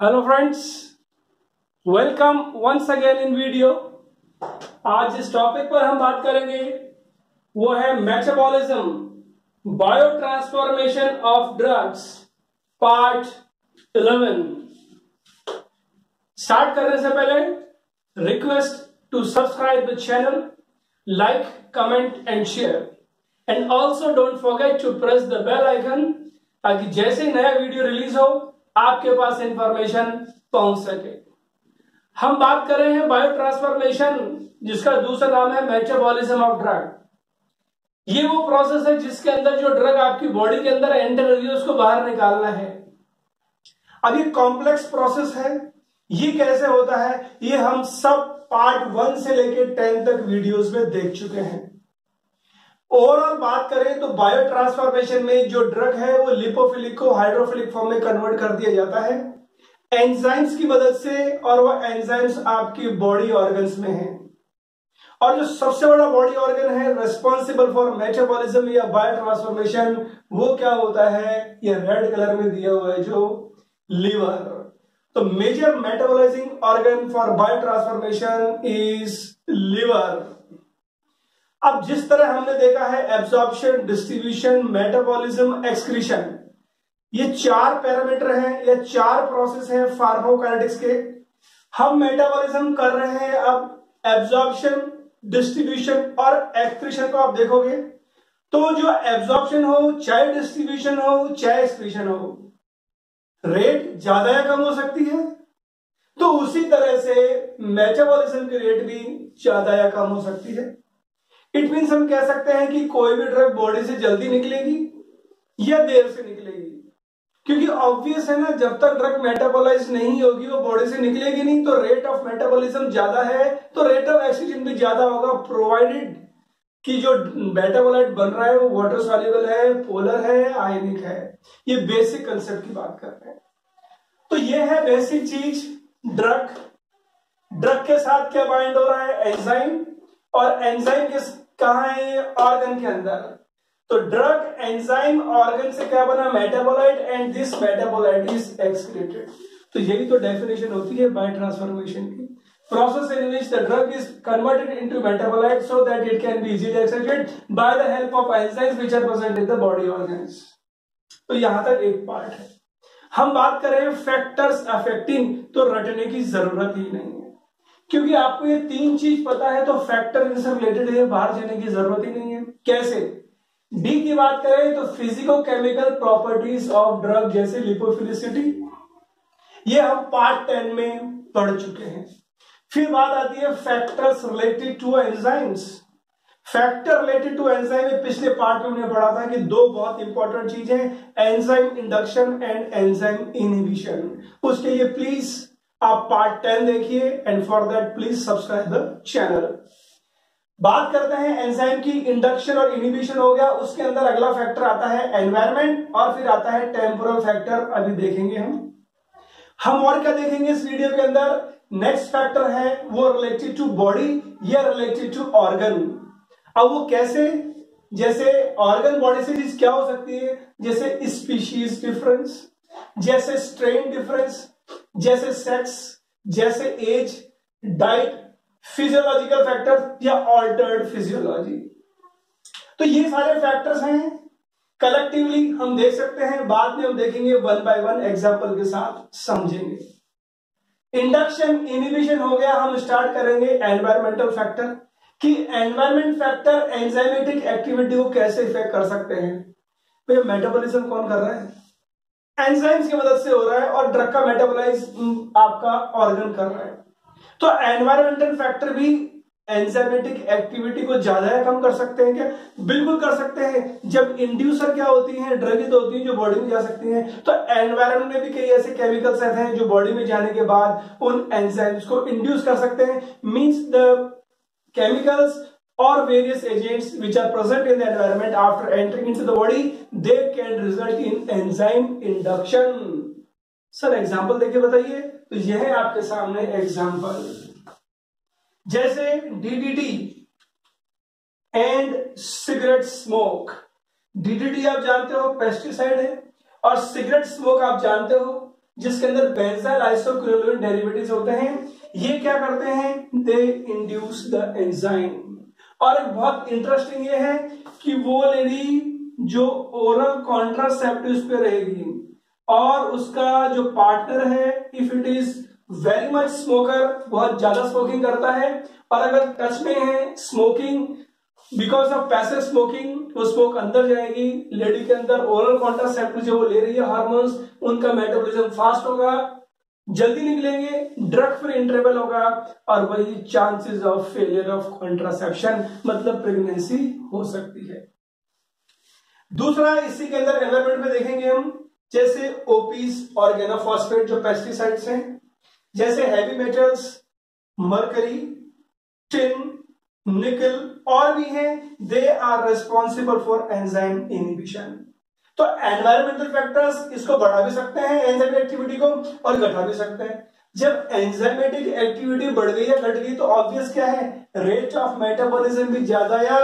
Hello friends welcome once again in video आज जिस topic पर हम बात करेंगे, वो है metabolism biotransformation of drugs part 11 start करने से पहले request to subscribe the channel like comment and share and also don't forget to press the bell icon ताकि जैसे नया वीडियो रिलीज़ हो आपके पास इंफॉर्मेशन पहुँच सके। हम बात कर रहे हैं बायो ट्रांसफॉर्मेशन जिसका दूसरा नाम है मेटाबॉलिज्म ऑफ़ ड्रग ये वो प्रोसेस है जिसके अंदर जो ड्रग आपकी बॉडी के अंदर एंटर हुई है, उसको बाहर निकालना है। अब ये कॉम्प्लेक्स प्रोसेस है। ये कैसे होता है? ये हम सब पार्ट वन से लेकर टेन तक वीडियोस में देख चुके हैं। ओवरऑल बात करें तो बायो ट्रांसफॉर्मेशन में जो ड्रग है, वो लिपोफिलिक को हाइड्रोफिलिक फॉर्म में कन्वर्ट कर दिया जाता है। एंजाइम्स की मदद से और वो एंजाइम्स आपकी बॉडी ऑर्गन्स में है। और जो सबसे बड़ा बॉडी ऑर्गन है रेस्पॉन्सिबल फॉर मेटाबॉलिज्म या बायो ट्रांसफॉर्मेशन वो क्या होता है? ये रेड कलर में दिया हुआ है जो लीवर तो major metabolizing organ for biotransformation is liver अब जिस तरह हमने देखा है एब्जॉर्प्शन डिस्ट्रीब्यूशन मेटाबॉलिज्म एक्सक्रीशन ये चार पैरामीटर हैं, या चार प्रोसेस हैं फार्मोकाइनेटिक्स के। हम मेटाबॉलिज्म कर रहे हैं अब एब्जॉर्प्शन डिस्ट्रीब्यूशन और एक्सक्रीशन को आप देखोगे तो जो एब्जॉर्प्शन हो, चाहे डिस्ट्रीब्यूशन हो, चाहे एक्सक्रीशन हो रेट ज़्यादा या कम हो सकती है। तो उसी तरह से मेटाबॉलिज्म की रेट भी ज़्यादा या कम हो सकती है। इट मीन हम कह सकते हैं कि कोई भी ड्रग बॉडी से जल्दी निकलेगी या देर से निकलेगी। क्योंकि ऑब्वियस है ना, जब तक ड्रग मेटाबोलाइज नहीं होगी, वो बॉडी से निकलेगी नहीं तो रेट ऑफ़ मेटाबॉलिज्म ज़्यादा है तो रेट ऑफ़ ऑक्सीजन भी ज़्यादा होगा। प्रोवाइडेड कि जो मेटाबोलाइट बन रहा है, वो वाटर सॉल्युबल है पोलर है आयनिक है। ये बेसिक कंसेप्ट की बात कर रहे हैं। तो ये है बेसिक चीज़ ड्रग ड्रग के साथ क्या बाइंड हो रहा है? एंजाइम और एंजाइम किस कहा है ये ऑर्गन के अंदर? तो ड्रग एंजाइम ऑर्गन से क्या बना? Metabolite and this metabolite is excreted तो यही तो डेफिनेशन होती है बाय ट्रांसफॉर्मेशन की। Process in which the drug is converted in metabolite so that it can be easily accepted by the help of enzyme which are present in the body organ तो यहाँ तक एक part है। हम बात करें factors affecting तो रटने की ज़रूरत ही नहीं है। क्योंकि आपको ये तीन चीज़ पता है तो फैक्टर इनसे रिलेटेड है, बाहर जाने की ज़रूरत ही नहीं है। कैसे? डी की बात करें तो physicochemical properties of drug जैसे लिपोफिलिसिटी ये हम पार्ट टेन में पढ़ चुके हैं। फिर बात आती है factors related to enzymes factor related to enzyme पिछले पार्ट में हमने पढ़ा था कि दो बहुत इंपॉर्टेंट चीज़ें enzyme induction and enzyme inhibition उसके लिए प्लीज़ आप पार्ट टेन देखिए and for that please subscribe the channel बात करते हैं एंजाइम की इंडक्शन और इनिबिशन हो गया, उसके अंदर अगला फैक्टर आता है एनवायरमेंट और फिर आता है टेम्पोरल फैक्टर अभी देखेंगे हम। हम और क्या देखेंगे इस वीडियो के अंदर? नेक्स्ट फैक्टर है, वो रिलेटेड टू बॉडी या रिलेटेड टू ऑर्गन अब वो कैसे? जैसे ऑर्गन बॉडी से चीज़ क्या हो सकती है? जैसे स्पीशीज डिफरेंस जैसे स्ट्रेन डिफरेंस जैसे सेक्स जैसे एज डाइट फिजियोलॉजिकल फैक्टर या ऑल्टर्ड फिजियोलॉजी तो ये सारे फैक्टर्स हैं। कलेक्टिवली हम देख सकते हैं, बाद में हम देखेंगे वन बाय वन एग्ज़ाम्पल के साथ समझेंगे। इंडक्शन इनिबिशन हो गया, हम स्टार्ट करेंगे एनवायरमेंटल फैक्टर कि एनवायरमेंट फैक्टर एंजाइमेटिक एक्टिविटी को कैसे इफ़ेक्ट कर सकते हैं? तो मेटाबॉलिज्म कौन कर रहा है? एंजाइम्स की मदद से हो रहा है और ड्रग का मेटाबोलाइज आपका ऑर्गन कर रहा है। तो एनवायरमेंटल फैक्टर भी एंजाइमेटिक एक्टिविटी को ज़्यादा या कम कर सकते हैं क्या? बिल्कुल कर सकते हैं। जब इंड्यूसर क्या होती है? ड्रग तो होती है जो बॉडी में जा सकती हैं। तो एनवायरमेंट में भी कई ऐसे केमिकल्स ऐसे हैं जो बॉडी में जाने के बाद उन एंजाइम्स को इंड्यूस कर सकते हैं। Means the chemicals or various agents which are present in the environment after entering into the body, they can result in enzyme induction. Sir example देखिए बताइए। तो यह है आपके सामने एग्ज़ाम्पल जैसे DDT and cigarette smoke DDT आप जानते हो पेस्टिसाइड है। और सिगरेट स्मोक आप जानते हो, जिसके अंदर बेंजाइल आइसोक्रिलोइन डेरिवेटिव्स होते हैं। ये क्या करते हैं? दे इंड्यूस द एंजाइम और एक बहुत इंटरेस्टिंग ये है कि वो लेडी जो ओरल कॉन्ट्रासेप्टिव पे रहेगी और उसका जो पार्टनर है if it is very much smoker बहुत ज़्यादा स्मोकिंग करता है। और अगर टच में है smoking because of passive smoking वो स्मोक अंदर जाएगी लेडी के अंदर ओरल कॉन्ट्रासेप्टिव जो वो ले रही है हार्मोन्स उनका मेटाबॉलिज्म फास्ट होगा। जल्दी निकलेंगे। ड्रग फ्री इंटरवल होगा और वही chances of failure of contraception मतलब प्रेगनेंसी हो सकती है। दूसरा, इसी के अंदर एनवायरमेंट में देखेंगे हम, जैसे ओपीज ऑर्गेनोफॉस्फेट जो पेस्टिसाइड्स हैं, जैसे हैवी मेटल्स मरकरी टिन निकल और भी हैं they are responsible for enzyme inhibition तो एनवायरमेंटल फैक्टर्स इसको बढ़ा भी सकते हैं एंजाइम एक्टिविटी को और घटा भी सकते हैं। जब एंजाइमेटिक एक्टिविटी बढ़ गई या घट गई तो ऑब्वियस क्या है? रेट ऑफ़ मेटाबॉलिज्म भी ज़्यादा या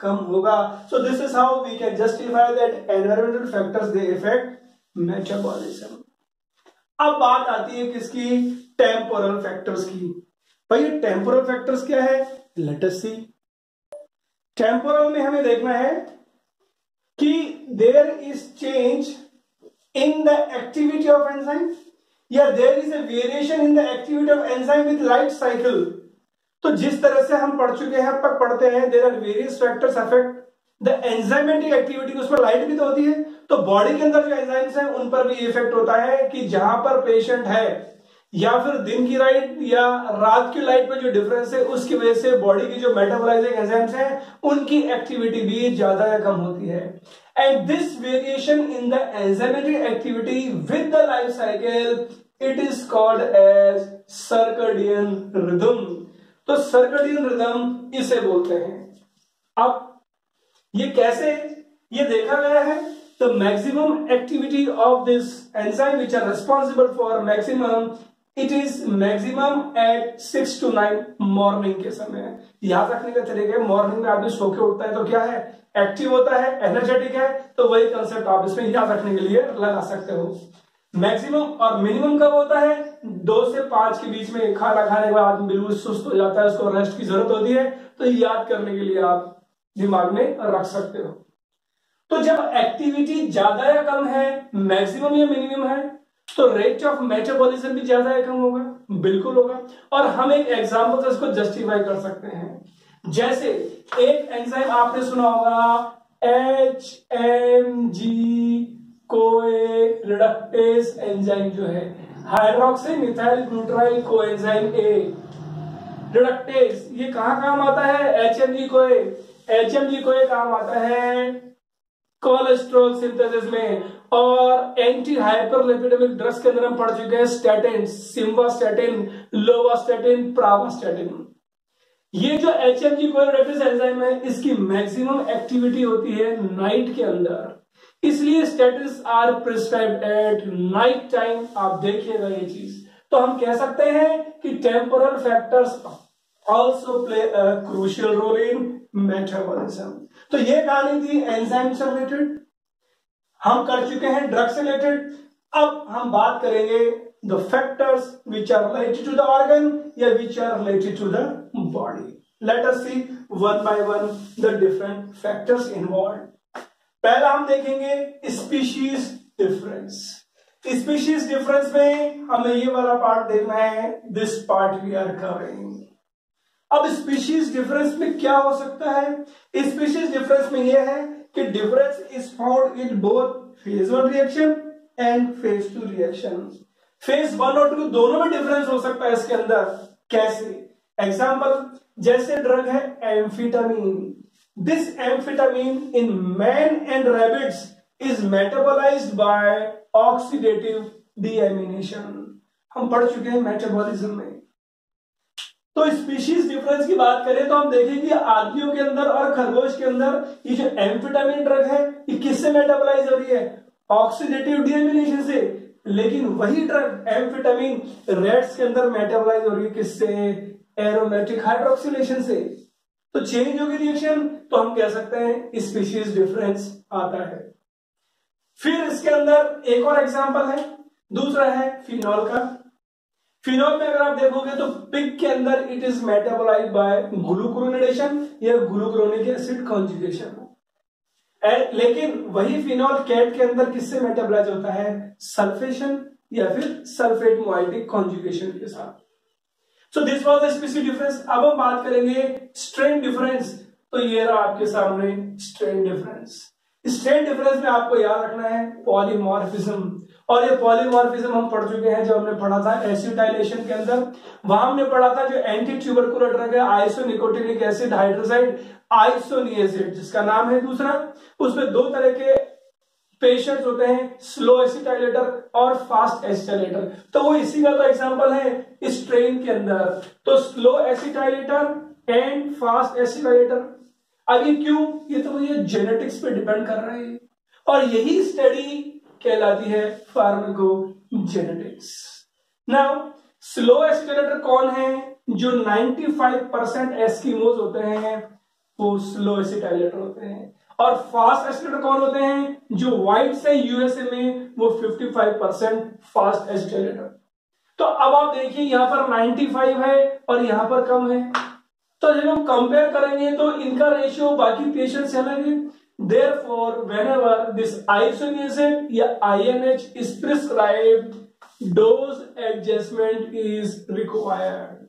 कम होगा। So this is how we can justify that environmental factors they effect metabolism अब बात आती है किसकी? टेम्पोरल फैक्टर्स की। भाई टेम्पोरल फैक्टर्स क्या है? लेटस सी टेम्पोरल में हमें देखना है कि there is change in the activity of enzyme या there is a variation in the activity of enzyme with light cycle तो जिस तरह से हम पढ़ चुके हैं, अब तक पढ़ते हैं there are various factors affect the enzymatic activity उस पर लाइट भी तो होती है तो बॉडी के अंदर जो एंजाइम्स हैं, उन पर भी इफ़ेक्ट होता है कि जहाँ पर पेशेंट है या फिर दिन की लाइट या रात की लाइट में जो डिफरेंस है, उसकी वजह से बॉडी की जो मेटाबोलाइजिंग एंजाइम्स हैं, उनकी एक्टिविटी भी ज़्यादा या कम होती है। And this variation in the enzymatic activity with the life cycle it is called as circadian rhythm तो सर्कडियन रिदम इसे बोलते हैं। अब ये कैसे ये देखा गया है? The maximum activity of this enzyme which are responsible for maximum it is maximum at six to nine morning के समय याद रखने का तरीके मॉर्निंग में आदमी सो के उठता है तो क्या है? एक्टिव होता है एनर्जेटिक है तो वही कंसेप्ट आप इसमें याद रखने के लिए लगा सकते हो। मैक्सिमम और मिनिमम कब होता है? दो से पाँच के बीच में खाना खाने के बाद आदमी बिल्कुल सुस्त हो जाता है, उसको रेस्ट की ज़रूरत होती है तो याद करने के लिए आप दिमाग में रख सकते हो। तो जब एक्टिविटी ज़्यादा या कम है मैक्सिमम या मिनिमम है तो रेट ऑफ़ मेटाबॉलिज्म भी ज़्यादा या कम होगा, बिल्कुल होगा। और हम एक एग्ज़ाम्पल से इसको जस्टिफाई कर सकते हैं। जैसे एक एंजाइम आपने सुना होगा एच एम जी कोए रिडक्टेस एंजाइम जो है। हाइड्रोक्सी मिथाइल ग्लूट्राइल को एंजाइम ए रिडक्टेस ये कहाँ काम आता है? एच एम जी कोए एच एम जी कोए काम आता है कोलेस्ट्रॉल सिंथेसिस में और एंटी हाइपरलिपिडेमिक ड्रग्स के अंदर हम पढ़ चुके हैं स्टेटिन सिम्वास्टेटिन लोवास्टेटिन प्रावास्टेटिन ये जो एच एम जी एंजाइम है, इसकी मैक्सिमम एक्टिविटी होती है नाइट के अंदर। इसलिए statins are prescribe at night time आप देखिएगा ये चीज़। तो हम कह सकते हैं कि temporal factors also play a crucial role in metabolism तो ये कहानी थी एंजाइम से रिलेटेड हम कर चुके हैं ड्रग से रिलेटेड अब हम बात करेंगे the factors which are related to the organ या which are related to the body let us see one by one the different factors involve पहला हम देखेंगे स्पीशीज डिफरेंस स्पीशीज डिफरेंस में हमें ये वाला पार्ट देखना है this part we are covering अब स्पीशीज डिफरेंस में क्या हो सकता है? स्पीशीज डिफरेंस में यह है कि difference is found in both phase one reaction and phase two reaction phase one और टू दोनों में डिफरेंस हो सकता है इसके अंदर। कैसे? एग्ज़ाम्पल जैसे ड्रग है amphetamine this amphetamine in man and rabbits is metabolized by oxidative deamination हम पढ़ चुके हैं मेटाबॉलिज्म में। तो स्पीशीज डिफरेंस की बात करें तो हम देखेंगे आदमियों के अंदर और खरगोश के अंदर ये जो एम्फिटामिन ड्रग है, ये किससे मेटाबोलाइज हो रही है? ऑक्सीडेटिव डीएमिनेशन से। लेकिन वही ड्रग एम्फिटामिन रेड्स के अंदर मेटाबोलाइज हो रही है किससे? एरोमेटिक हाइड्रोक्सिलेशन से। तो चेंज होगी रिएक्शन तो हम कह सकते हैं स्पीशीज डिफरेंस आता है। फिर इसके अंदर एक और एग्जांपल है, दूसरा है फिनॉल का। फिनॉल में अगर आप देखोगे तो पिक के अंदर it is metabolize by glucuronidation या ग्लूक्रोनिक एसिड कॉन्जुगेशन लेकिन वही फिनॉल कैट के अंदर किससे मेटाबोलाइज होता है? सल्फेशन या फिर सल्फेट मोइटिक कॉन्जुगेशन के साथ. So this was the specific difference अब हम बात करेंगे स्ट्रेन डिफरेंस तो ये रहा आपके सामने स्ट्रेन डिफरेंस स्ट्रेन डिफरेंस में आपको याद रखना है पॉलीमॉर्फिज्म और ये पॉलीमॉर्फिज्म हम पढ़ चुके हैं जो हमने पढ़ा था एसिडाइलेशन के अंदर। वहाँ हमने पढ़ा था जो एंटी ट्यूबरकुलर ड्रग है आइसोनिकोटिनिक एसिड हाइड्रोसाइड आइसोनियसिड जिसका नाम है दूसरा। उसमें दो तरह के पेशेंट्स होते हैं स्लो एसिटाइलेटर और फास्ट एसिटाइलेटर तो वो इसी का तो एग्जांपल है इस ट्रेन के अंदर। तो slow acetylator and fast acetylator ये क्यों? ये तो ये जेनेटिक्स पे डिपेंड कर रहे हैं। और यही स्टडी कहलाती है pharmacogenetics now slow acetylator कौन है? जो 95 परसेंट एस्कीमोज होते हैं, वो स्लो एसिटाइलेटर होते हैं। और फास्ट एस्टिलेटर कौन होते हैं? जो वाइट से यूएसए में, वो 55 परसेंट फास्ट एस्टिलेटर तो अब आप देखिए, यहाँ पर 95 है और यहाँ पर कम है। तो जब हम कंपेयर करेंगे तो इनका रेशियो बाकी पेशेंट से अलग है। There whenever this isoniazid this inh या prescribed, dose adjustment is required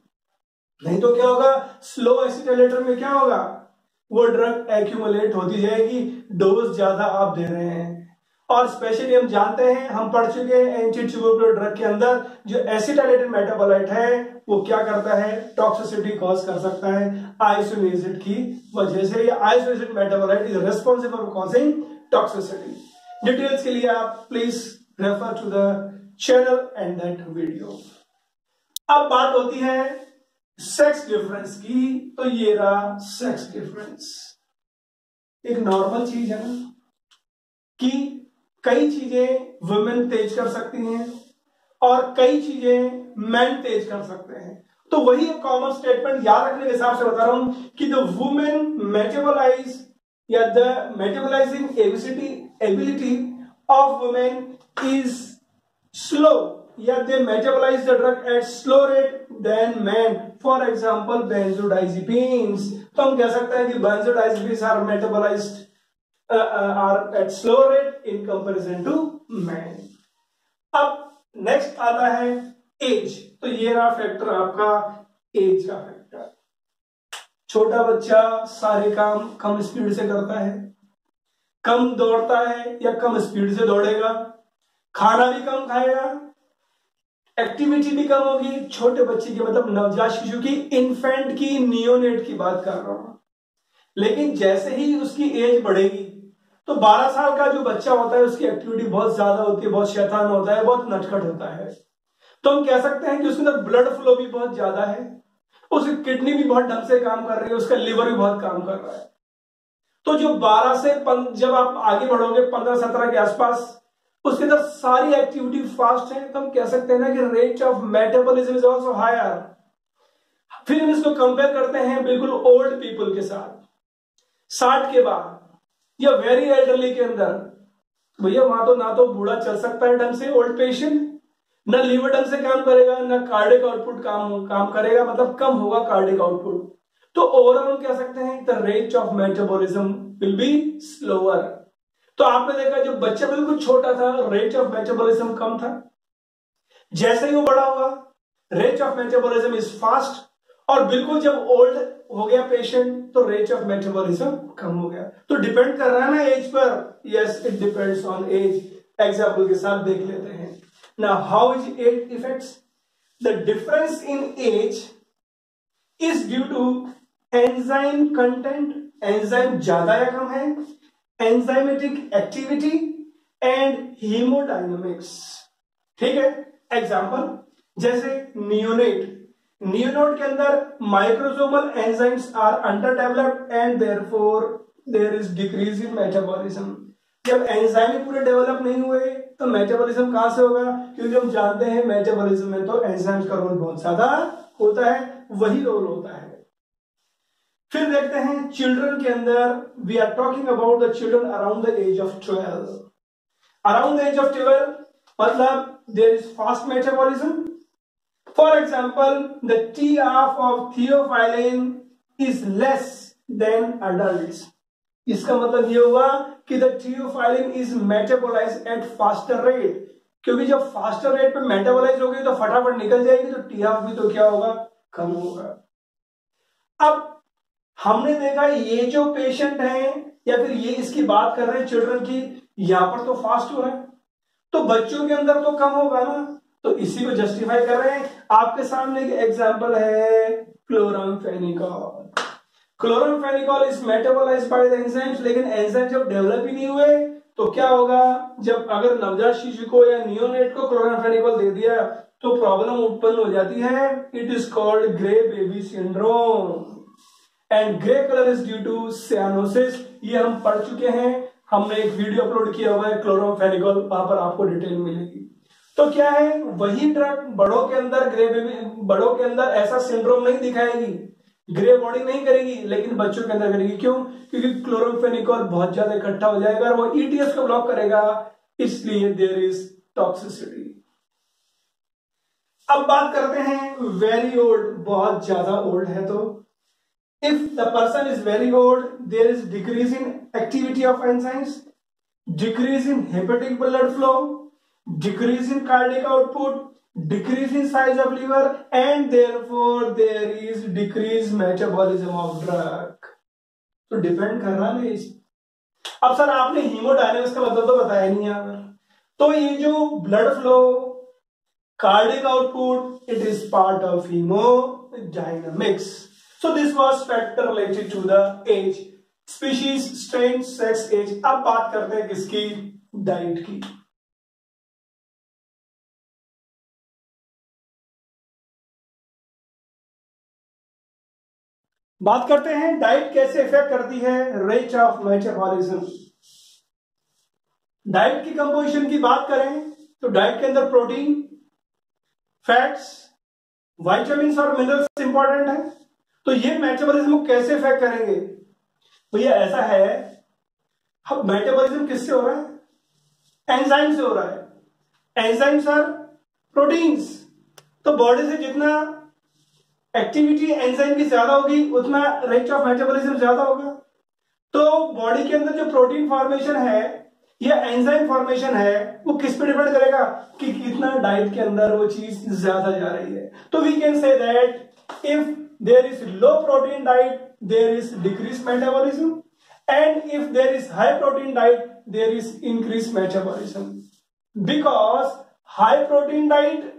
नहीं तो क्या होगा? स्लो एसिटेलेटर में क्या होगा? वो ड्रग एक्यूमुलेट होती जाएगी। डोज ज़्यादा आप दे रहे हैं। और स्पेशली हम जानते हैं, हम पढ़ चुके हैं एंटी ट्यूबरकुलर ड्रग के अंदर, जो एसिटाइलेटेड मेटाबोलाइट है, वो क्या करता है? टॉक्सिसिटी कॉज कर सकता है आइसोनेसिड की वजह से। ये isoniazid metabolite is responsible for causing toxicity details के लिए आप please refer to the channel and that video अब बात होती है सेक्स डिफरेंस की। तो ये रहा सेक्स डिफरेंस एक नॉर्मल चीज़ है ना, कि कई चीज़ें वुमेन तेज कर सकती हैं और कई चीज़ें मैन तेज कर सकते हैं। तो वही एक कॉमन स्टेटमेंट याद रखने के हिसाब से बता रहा हूँ कि द वुमेन मेटेबलाइज या the metabolizing ability ability of women is slow या they metabolize the drug at slow rate than man for example benzodiazepines तो हम कह सकते हैं कि benzodiazepines are metabolized are at slow rate in comparison to man अब next आता है एज तो ये रहा फैक्टर आपका एज का फैक्टर छोटा बच्चा सारे काम कम स्पीड से करता है, कम दौड़ता है या कम स्पीड से दौड़ेगा, खाना भी कम खाएगा एक्टिविटी भी कम होगी, छोटे बच्चे की मतलब नवजात शिशु की इन्फेंट की नियोनेट की बात कर रहा हूँ। लेकिन जैसे ही उसकी एज बढ़ेगी तो 12 साल का जो बच्चा होता है, उसकी एक्टिविटी बहुत ज़्यादा होती है, बहुत शैतान होता है, बहुत नटखट होता है। तो हम कह सकते हैं कि उसके अंदर ब्लड फ्लो भी बहुत ज़्यादा है, उसकी किडनी भी बहुत ढंग से काम कर रही है, उसका लिवर भी बहुत काम कर रहा है। तो जो 12 से जब आप आगे बढ़ोगे 15-17 के आसपास, उसके अंदर सारी एक्टिविटी फास्ट है तो हम कह सकते हैं ना कि rate of metabolism is also higher फिर हम इसको कंपेयर करते हैं बिल्कुल ओल्ड पीपल के साथ। साठ के बाद या वेरी एल्डरली के अंदर, भैया वहाँ तो ना तो बूढ़ा चल सकता है ढंग से ओल्ड पेशेंट ना लीवर ढंग से काम करेगा, ना कार्डिक आउटपुट काम काम करेगा मतलब कम होगा कार्डिक आउटपुट तो ओवरऑल हम कह सकते हैं the rate of metabolism will be slower तो आपने देखा जो बच्चा बिल्कुल छोटा था रेट ऑफ़ मेटाबॉलिज्म कम था। जैसे ही वो बड़ा हुआ rate of metabolism is fast और बिल्कुल जब ओल्ड हो गया पेशेंट तो रेट ऑफ़ मेटाबॉलिज्म कम हो गया। तो डिपेंड कर रहा है ना एज पर? Yes it depends on age example के साथ देख लेते हैं। ना how is age effects the difference in age is due to enzyme content enzyme ज़्यादा या कम है? एंजाइमेटिक एक्टिविटी एंड हीमोडाइनमिक्स ठीक है? एग्ज़ाम्पल जैसे नियोनेट नियोनोट के अंदर microsomal enzymes are underdeveloped and therefore there is decrease in metabolism जब enzyme पूरे डेवलप नहीं हुए तो मेटाबॉलिज्म कहाँ से होगा? क्योंकि हम जानते हैं मेटाबॉलिज्म में तो एंजाइम्स का रोल बहुत ज़्यादा होता है, वही रोल होता है। फिर देखते हैं चिल्ड्रन के अंदर we are talking about the children around the age of twelve around the age of twelve मतलब there is fast metabolism example the T of of theophylline is less than adult इसका मतलब ये हुआ कि the theophylline is metabolize at faster rate क्योंकि जब faster rate पे metabolise होगी तो फटाफट निकल जाएगी तो टी ऑफ़ भी तो क्या होगा? कम होगा। अब हमने देखा ये जो पेशेंट है, या फिर ये इसकी बात कर रहे हैं चिल्ड्रन की, यहाँ पर तो फास्ट हो रहा है। तो बच्चों के अंदर तो कम होगा ना। तो इसी को जस्टिफाई कर रहे हैं। आपके सामने एक एग्ज़ाम्पल है chloramphenicol chloramphenicol is metabolize by the enzymes लेकिन एंजाइम जब डेवलप ही नहीं हुए तो क्या होगा? जब अगर नवजात शिशु को या नियोनेट को क्लोरामफेनिकॉल दे दिया तो प्रॉब्लम उत्पन्न हो जाती है। It is called grey baby syndrome and grey colour is due to cyanosis ये हम पढ़ चुके हैं। हमने एक वीडियो अपलोड किया हुआ है क्लोरोफेनिकॉल वहाँ पर आपको डिटेल मिलेगी। तो क्या है? वही ड्रग बड़ों के अंदर ग्रे बेबी बड़ों के अंदर ऐसा सिंड्रोम नहीं दिखाएगी। ग्रे बॉडी नहीं करेगी लेकिन बच्चों के अंदर करेगी। क्यों? क्योंकि क्लोरोफेनिकॉल बहुत ज़्यादा इकट्ठा हो जाएगा और वो ईटीएस को ब्लॉक करेगा। इसलिए देर इज़ टॉक्सिसिटी अब बात करते हैं वेरी ओल्ड बहुत ज़्यादा ओल्ड है तो। If the person is very old, there is decrease in activity of enzymes, decrease in hepatic blood flow, decrease in cardiac output, decrease in size of liver, and therefore there is decreased metabolism of drug. तो depend कर रहा है अब sir आपने haemodynamics का मतलब तो बताया नहीं यहाँ तो ये जो blood flow cardiac output it is part of hemodynamics So this was factor related to the age. Species, strain, sex, age. अब बात करते हैं किसकी डाइट की बात करते हैं, डाइट कैसे इफ़ेक्ट करती है रेच ऑफ़ मेटाबॉलिज्म डाइट की कंपोजिशन की बात करें तो डाइट के अंदर प्रोटीन फैट्स वाइटामिन और मिनरल्स इंपॉर्टेंट है। तो ये मेटाबॉलिज्म को कैसे इफ़ेक्ट करेंगे? भैया तो ऐसा है, अब मेटाबॉलिज्म किससे हो रहा है? एंजाइम से हो रहा है। एंजाइम्स सर प्रोटीन्स तो बॉडी से जितना एक्टिविटी एंजाइम की ज़्यादा होगी, उतना रेट ऑफ़ मेटाबोलिज्म ज़्यादा होगा। तो बॉडी के अंदर जो प्रोटीन फॉर्मेशन है, या एंजाइम फॉर्मेशन है, वो किस पे डिपेंड करेगा? कि कितना डाइट के अंदर वो चीज़ ज़्यादा जा रही है। तो we can say that if there is low protein diet there is decrease metabolism and if there is high protein diet there is increase metabolism because high protein diet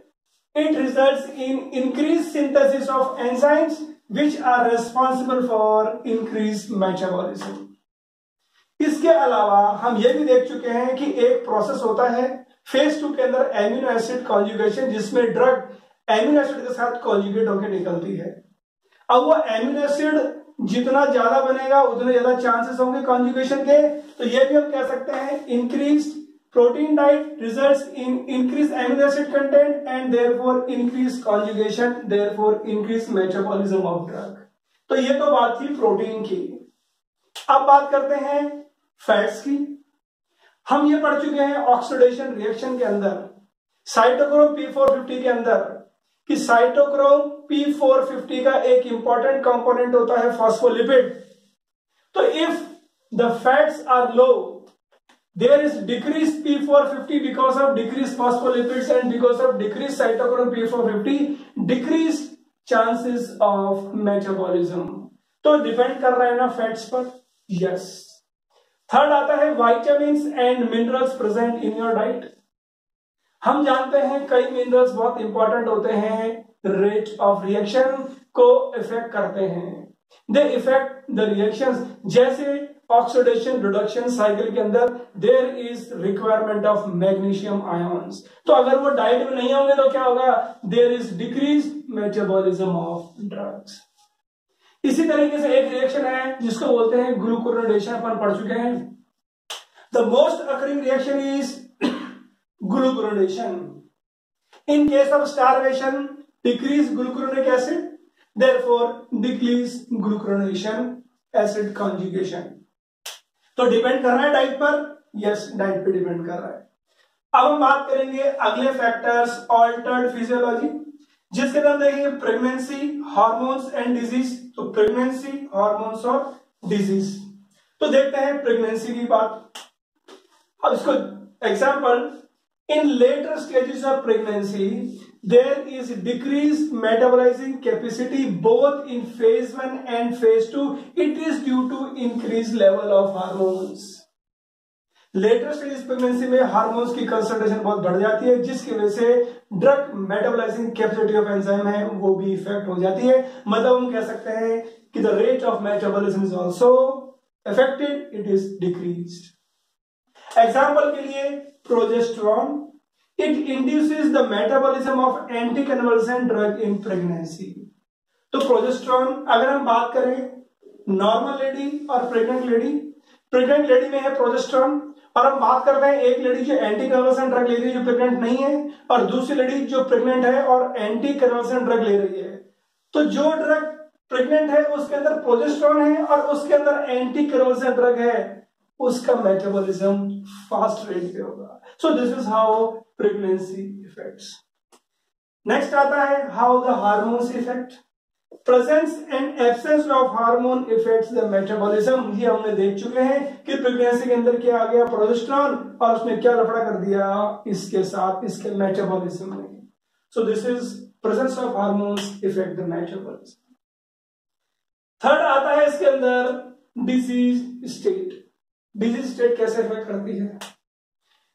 it results in increased synthesis of enzymes, which are responsible for increased metabolism. इसके अलावा हम ये भी देख चुके हैं कि एक प्रोसेस होता है फ़ेज़ टू के अंदर एम्यूनो एसिड कॉन्जुगेशन जिसमें ड्रग एम्यूनो एसिड के साथ कॉन्जुगेट होकर निकलती है अब वो एम्यूनो एसिड जितना ज़्यादा बनेगा, उतने ज़्यादा चांसेस होंगे कॉन्जुगेशन के तो ये भी हम कह सकते हैं increase result in increase amino acid content and therefore increase conjugation therefore increase metabolism of drug तो ये तो बात थी प्रोटीन की। अब बात करते हैं फैट्स की। हम ये पढ़ चुके हैं ऑक्सीडेशन रिएक्शन के अंदर। साइटोक्रोम P450 के अंदर कि साइटोक्रोम P450 का एक इंपॉर्टेंट कंपोनेंट होता है फॉस्फोलिपिड तो if the fats are low there is decrease P450 because of decrease phospholipids and because of decrease cytochrome P450 decrease chances of metabolism तो डिपेंड कर रहा है ना फैट्स पर? यस थर्ड आता है vitamin and minerals present in your diet हम जानते हैं कई मिनरल्स बहुत इंपॉर्टेंट होते हैं. रेट ऑफ़ रिएक्शन को इफ़ेक्ट करते हैं. दे इफ़ेक्ट द रिएक्शन जैसे ऑक्सीडेशन रिडक्शन साइकिल के अंदर there is requirement of magnesium ions तो अगर वो डाइट में नहीं होंगे तो क्या होगा there is decrease metabolism of drugs इसी तरीके से एक रिएक्शन है जिसको बोलते हैं ग्लूकोरोडेशन अपन पढ़ चुके हैं the most occurring reaction is glucuronation. In case of starvation, decrease glucuronic acid, therefore decrease glucuronation acid conjugation. तो डिपेंड कर रहा है डाइट पर? यस डाइट पे डिपेंड कर रहा है। अब हम बात करेंगे अगले फैक्टर्स ऑल्टर्ड फिजियोलॉजी जिसके अंदर देखेंगे प्रेगनेंसी हार्मोन्स एंड डिज़ीज़ तो प्रेगनेंसी हार्मोन्स और डिज़ीज़ तो देखते हैं प्रेगनेंसी की बात। अब इसको example in later stages of pregnancy there is decreased metabolizing capacity both in phase 1 and phase 2 it is due to increased level of hormones. Later stage pregnancy में hormones की कंसंट्रेशन बहुत बढ़ जाती है, जिसकी वजह से drug metabolizing capacity of enzyme है, वो भी इफ़ेक्ट हो जाती है। मतलब हम कह सकते हैं कि the rate of metabolism is also affected it is decreased example के लिए progesterone induces the metabolism of anti conversion drug in pregnancy तो प्रोजेस्ट्रॉन अगर हम बात करें नॉर्मल लेडी और प्रेग्नेंट लेडी प्रेग्नेंट लेडी में है प्रोजेस्ट्रॉन और हम बात कर रहे हैं एक लेडी जो एंटी कन्वर्सन ड्रग ले रही है जो प्रेग्नेंट नहीं है, और दूसरी लेडी जो प्रेग्नेंट है और एंटी कन्वर्सन ड्रग ले रही है। तो जो ड्रग प्रेग्नेंट है, उसके अंदर प्रोजेस्ट्रॉन है और उसके अंदर एंटी कन्वर्सन ड्रग है, उसका मेटाबॉलिज्म फास्ट रेट पे होगा। So this is how pregnancy effects next आता है how the hormones effect presence and absence of hormone effects the metabolism ये हमने देख चुके हैं कि प्रेगनेंसी के अंदर क्या आ गया? प्रोजेस्ट्रॉन और उसने क्या लफड़ा कर दिया? इसके साथ, इसके मेटाबॉलिज्म में। So this is presence of hormones effect the metabolism third आता है इसके अंदर डिज़ीज़ स्टेट डिज़ीज़ स्टेट कैसे इफ़ेक्ट करती है?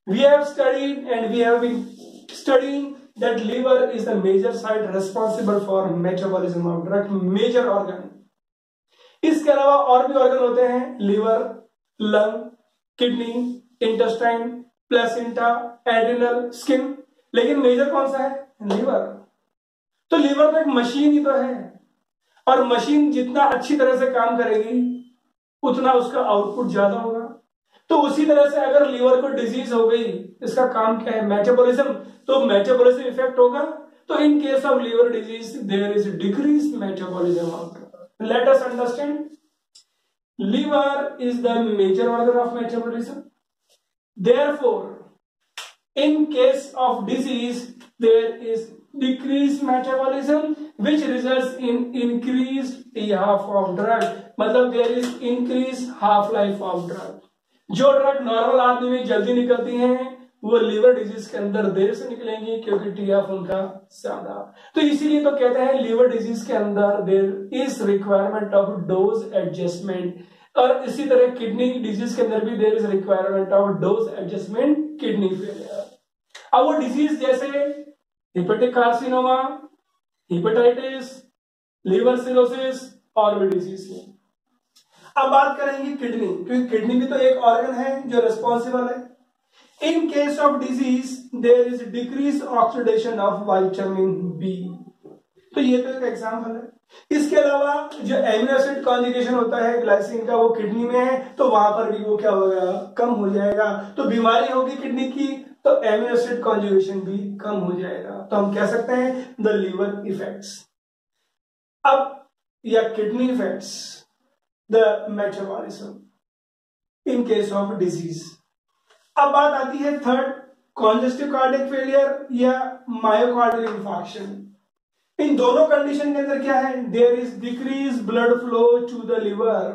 We have studied and we have been studying that liver is the major site responsible for metabolism of drug, major organ. इसके अलावा और भी ऑर्गन होते हैं liver lung kidney intestine placenta adrenal skin लेकिन मेजर कौन सा है? लिवर तो लिवर तो एक मशीन ही तो है। और मशीन जितना अच्छी तरह से काम करेगी, उतना उसका आउटपुट ज़्यादा होगा। तो उसी तरह से अगर लीवर को डिज़ीज़ हो गई, इसका काम क्या है? मेटाबॉलिज्म तो मेटाबॉलिज्म इफ़ेक्ट होगा। तो in case of liver disease there is decrease metabolism let us understand liver is the major organ of metabolism therefore in case of disease there is decrease metabolism which result in increased half of drug मतलब there is increase half life of drug जो drug normal आदमी में जल्दी निकलती हैं, वो liver disease के अंदर देर से निकलेंगी क्योंकि टी एफ़ उनका ज़्यादा तो इसीलिए तो कहते हैं लिवर डिज़ीज़ के अंदर there is requirement of dose adjustment और इसी तरह किडनी डिज़ीज़ के अंदर भी there is requirement of dose adjustment kidney failure अब वो डिज़ीज़ जैसे hepatic carcinoma hepatitis liver cirrhosis और भी डिज़ीज़ है। अब बात करेंगे किडनी, क्योंकि किडनी भी तो एक ऑर्गन है जो रिस्पॉन्सिबल है। In case of disease there is decrease oxidation of vitamin B तो ये तो एक एग्ज़ाम्पल है। इसके अलावा जो एमिनो एसिड कॉन्जुगेशन होता है ग्लाइसिन का, वो किडनी में है तो वहाँ पर भी वो क्या होगा कम हो जाएगा। तो बीमारी होगी किडनी की तो एमिनो एसिड कॉन्जुगेशन भी कम हो जाएगा। तो हम कह सकते हैं द लीवर इफेक्ट्स अब, या kidney effects the metabolism in case of disease. अब बात आती है थर्ड कॉन्जेस्टिव कार्डिक फेलियर या मायोकार्डियल इंफॉक्शन इन दोनों कंडीशन के अंदर क्या है? There is decrease blood flow to the liver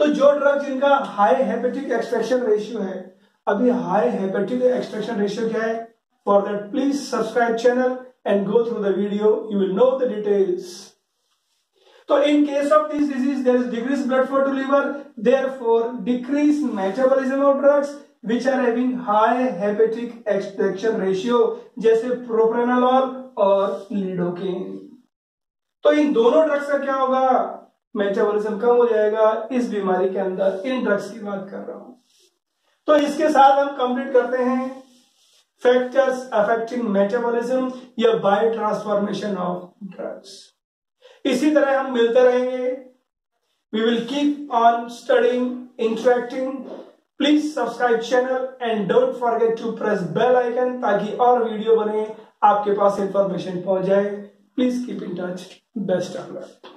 तो जो ड्रग जिनका हाई हेपेटिक एक्सट्रैक्शन रेशियो है, अभी हाई हेपेटिक एक्सट्रैक्शन रेशियो क्या है? For that please subscribe channel and go through the video you will know the details तो in case of this disease there is decrease blood flow to liver therefore decrease metabolism of drugs which are having high hepatic extraction ratio जैसे propranolol और lidocaine तो इन दोनों drugs का क्या होगा? Metabolism कम हो जाएगा, इस बीमारी के अंदर इन ड्रग्स की बात कर रहा हूँ। तो इसके साथ हम कंप्लीट करते हैं। फैक्टर्स अफेक्टिंग मेटाबोलिज्म या बायो ट्रांसफॉर्मेशन ऑफ़ ड्रग्स इसी तरह हम मिलते रहेंगे। We will keep on studying interacting please subscribe channel and don't forget to press bell icon ताकि और वीडियो बने, आपके पास इंफॉर्मेशन पहुँच जाए। Please keep in touch best of luck